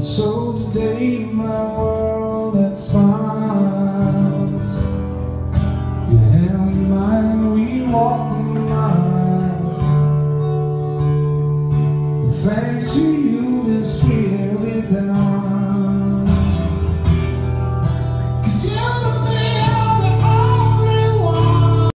So today my world that smiles hand in mine, we walk the mile Thanks to you